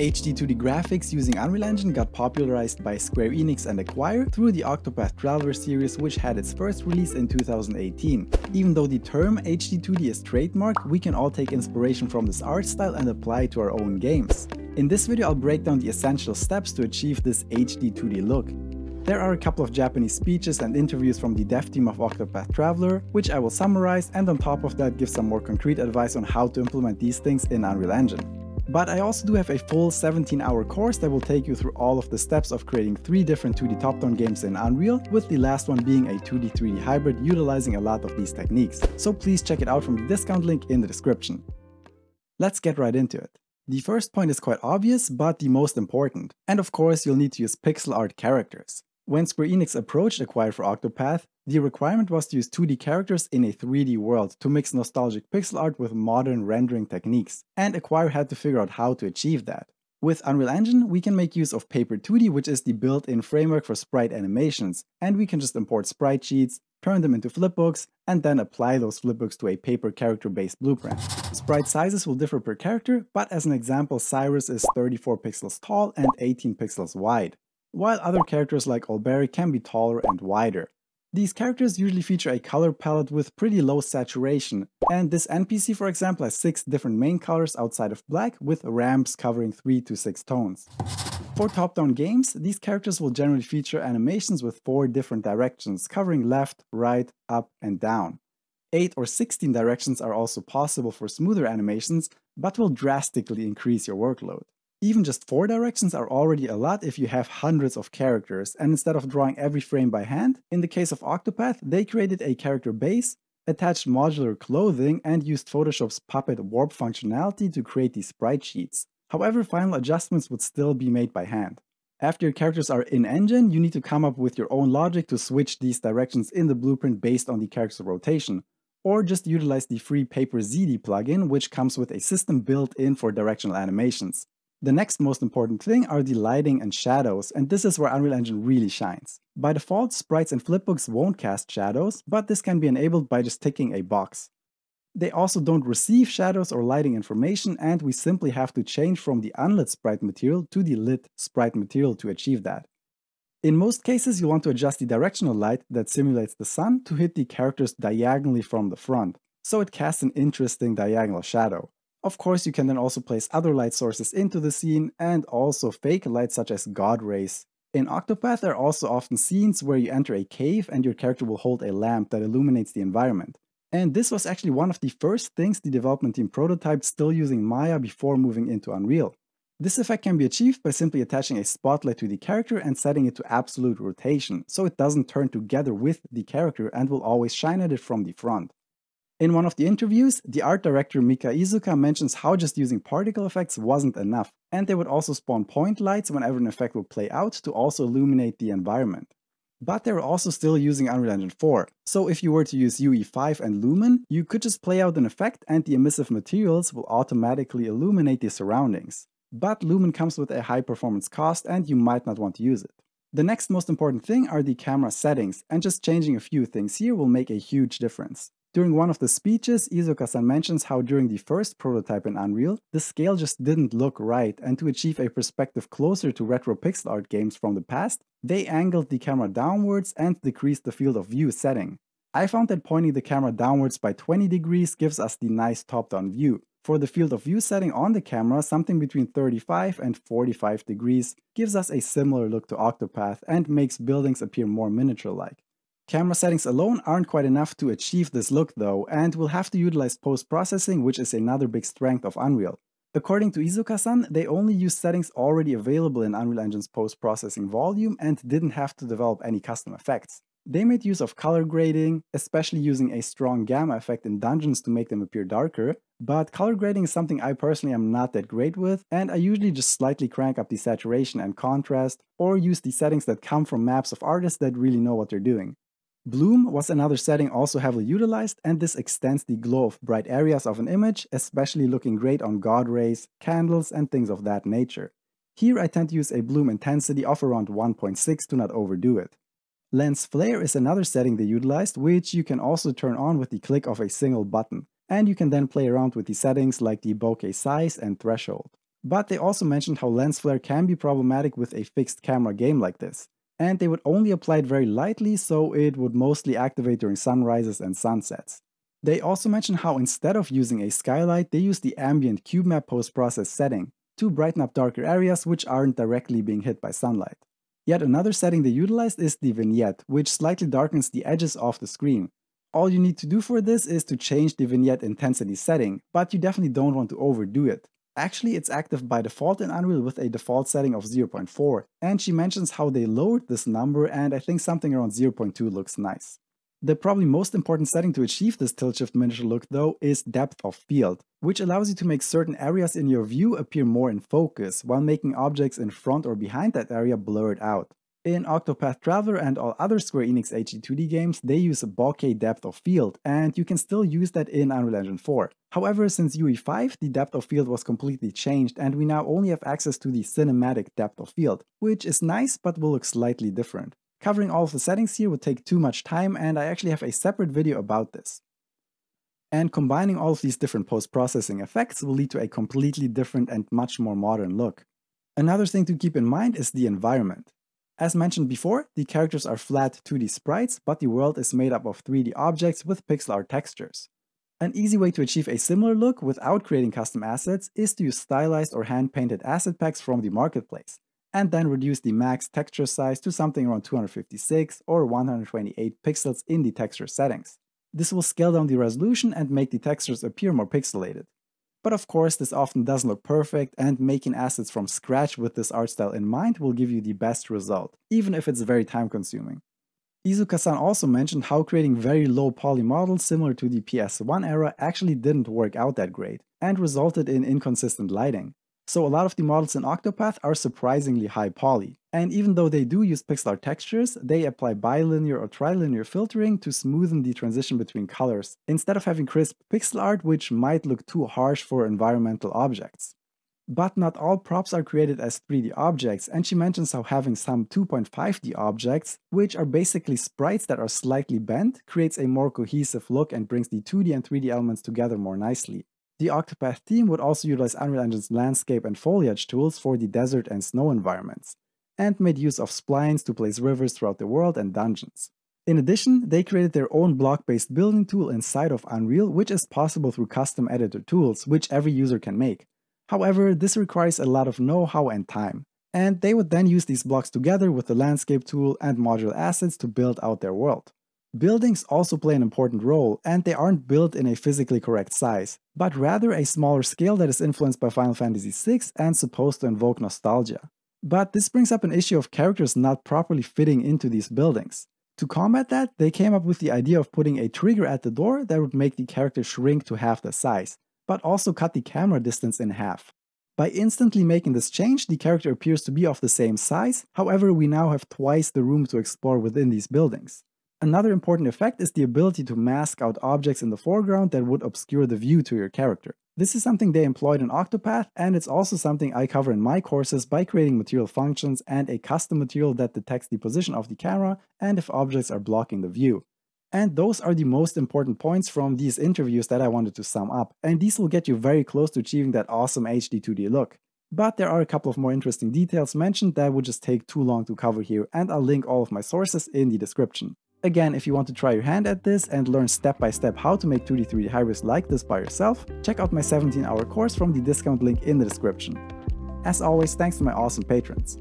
HD 2D graphics using Unreal Engine got popularized by Square Enix and Acquire through the Octopath Traveler series which had its first release in 2018. Even though the term HD 2D is trademarked, we can all take inspiration from this art style and apply it to our own games. In this video I'll break down the essential steps to achieve this HD 2D look. There are a couple of Japanese speeches and interviews from the dev team of Octopath Traveler, which I will summarize and on top of that give some more concrete advice on how to implement these things in Unreal Engine. But I also do have a full 17 hour course that will take you through all of the steps of creating three different 2D top-down games in Unreal, with the last one being a 2D 3D hybrid utilizing a lot of these techniques. So please check it out from the discount link in the description. Let's get right into it. The first point is quite obvious, but the most important. And of course, you'll need to use pixel art characters. When Square Enix approached Acquire for Octopath, the requirement was to use 2D characters in a 3D world to mix nostalgic pixel art with modern rendering techniques, and Acquire had to figure out how to achieve that. With Unreal Engine, we can make use of Paper 2D, which is the built-in framework for sprite animations, and we can just import sprite sheets, turn them into flipbooks, and then apply those flipbooks to a paper character-based blueprint. Sprite sizes will differ per character, but as an example, Cyrus is 34 pixels tall and 18 pixels wide while other characters like Olberic can be taller and wider. These characters usually feature a color palette with pretty low saturation, and this NPC for example has 6 different main colors outside of black with ramps covering 3 to 6 tones. For top-down games, these characters will generally feature animations with 4 different directions covering left, right, up and down. 8 or 16 directions are also possible for smoother animations, but will drastically increase your workload. Even just four directions are already a lot if you have hundreds of characters, and instead of drawing every frame by hand, in the case of Octopath, they created a character base, attached modular clothing, and used Photoshop's Puppet warp functionality to create these sprite sheets. However, final adjustments would still be made by hand. After your characters are in-engine, you need to come up with your own logic to switch these directions in the blueprint based on the character's rotation, or just utilize the free Paper ZD plugin, which comes with a system built in for directional animations. The next most important thing are the lighting and shadows, and this is where Unreal Engine really shines. By default, sprites and flipbooks won't cast shadows, but this can be enabled by just ticking a box. They also don't receive shadows or lighting information, and we simply have to change from the unlit sprite material to the lit sprite material to achieve that. In most cases, you want to adjust the directional light that simulates the sun to hit the characters diagonally from the front, so it casts an interesting diagonal shadow. Of course, you can then also place other light sources into the scene and also fake light such as god rays. In Octopath, there are also often scenes where you enter a cave and your character will hold a lamp that illuminates the environment. And this was actually one of the first things the development team prototyped still using Maya before moving into Unreal. This effect can be achieved by simply attaching a spotlight to the character and setting it to absolute rotation, so it doesn't turn together with the character and will always shine at it from the front. In one of the interviews, the art director Mika Iizuka mentions how just using particle effects wasn't enough, and they would also spawn point lights whenever an effect would play out to also illuminate the environment. But they were also still using Unreal Engine 4, so if you were to use UE5 and Lumen, you could just play out an effect and the emissive materials will automatically illuminate the surroundings. But Lumen comes with a high performance cost and you might not want to use it. The next most important thing are the camera settings, and just changing a few things here will make a huge difference. During one of the speeches, Iizuka-san mentions how during the first prototype in Unreal, the scale just didn't look right, and to achieve a perspective closer to retro pixel art games from the past, they angled the camera downwards and decreased the field of view setting. I found that pointing the camera downwards by 20 degrees gives us the nice top-down view. For the field of view setting on the camera, something between 35 and 45 degrees gives us a similar look to Octopath and makes buildings appear more miniature-like. Camera settings alone aren't quite enough to achieve this look though, and we'll have to utilize post-processing, which is another big strength of Unreal. According to Iizuka-san, they only used settings already available in Unreal Engine's post-processing volume and didn't have to develop any custom effects. They made use of color grading, especially using a strong gamma effect in dungeons to make them appear darker, but color grading is something I personally am not that great with, and I usually just slightly crank up the saturation and contrast, or use the settings that come from maps of artists that really know what they're doing. Bloom was another setting also heavily utilized, and this extends the glow of bright areas of an image, especially looking great on god rays, candles, and things of that nature. Here I tend to use a bloom intensity of around 1.6 to not overdo it. Lens flare is another setting they utilized, which you can also turn on with the click of a single button, and you can then play around with the settings like the bokeh size and threshold. But they also mentioned how lens flare can be problematic with a fixed camera game like this, and they would only apply it very lightly so it would mostly activate during sunrises and sunsets. They also mention how instead of using a skylight, they use the ambient cube map post-process setting to brighten up darker areas which aren't directly being hit by sunlight. Yet another setting they utilized is the vignette, which slightly darkens the edges of the screen. All you need to do for this is to change the vignette intensity setting, but you definitely don't want to overdo it. Actually, it's active by default in Unreal with a default setting of 0.4, and she mentions how they lowered this number and I think something around 0.2 looks nice. The probably most important setting to achieve this tilt shift miniature look though is depth of field, which allows you to make certain areas in your view appear more in focus, while making objects in front or behind that area blurred out. In Octopath Traveler and all other Square Enix HD 2D games, they use a bokeh depth of field, and you can still use that in Unreal Engine 4. However, since UE5, the depth of field was completely changed, and we now only have access to the cinematic depth of field, which is nice but will look slightly different. Covering all of the settings here would take too much time and I actually have a separate video about this. And combining all of these different post-processing effects will lead to a completely different and much more modern look. Another thing to keep in mind is the environment. As mentioned before, the characters are flat 2D sprites, but the world is made up of 3D objects with pixel art textures. An easy way to achieve a similar look without creating custom assets is to use stylized or hand-painted asset packs from the marketplace and then reduce the max texture size to something around 256 or 128 pixels in the texture settings. This will scale down the resolution and make the textures appear more pixelated. But of course, this often doesn't look perfect, and making assets from scratch with this art style in mind will give you the best result, even if it's very time consuming. Iizuka-san also mentioned how creating very low poly models similar to the PS1 era actually didn't work out that great, and resulted in inconsistent lighting. So a lot of the models in Octopath are surprisingly high poly. And even though they do use pixel art textures, they apply bilinear or trilinear filtering to smoothen the transition between colors, instead of having crisp pixel art which might look too harsh for environmental objects. But not all props are created as 3D objects, and she mentions how having some 2.5D objects, which are basically sprites that are slightly bent, creates a more cohesive look and brings the 2D and 3D elements together more nicely. The Octopath team would also utilize Unreal Engine's landscape and foliage tools for the desert and snow environments, and made use of splines to place rivers throughout the world and dungeons. In addition, they created their own block-based building tool inside of Unreal, which is possible through custom editor tools, which every user can make. However, this requires a lot of know-how and time, and they would then use these blocks together with the landscape tool and modular assets to build out their world. Buildings also play an important role, and they aren't built in a physically correct size, but rather a smaller scale that is influenced by Final Fantasy VI and supposed to invoke nostalgia. But this brings up an issue of characters not properly fitting into these buildings. To combat that, they came up with the idea of putting a trigger at the door that would make the character shrink to half the size, but also cut the camera distance in half. By instantly making this change, the character appears to be of the same size, however we now have twice the room to explore within these buildings. Another important effect is the ability to mask out objects in the foreground that would obscure the view to your character. This is something they employed in Octopath, and it's also something I cover in my courses by creating material functions and a custom material that detects the position of the camera and if objects are blocking the view. And those are the most important points from these interviews that I wanted to sum up, and these will get you very close to achieving that awesome HD 2D look. But there are a couple of more interesting details mentioned that would just take too long to cover here, and I'll link all of my sources in the description. Again, if you want to try your hand at this and learn step by step how to make 2D 3D hybrids like this by yourself, check out my 17 hour course from the discount link in the description. As always, thanks to my awesome patrons.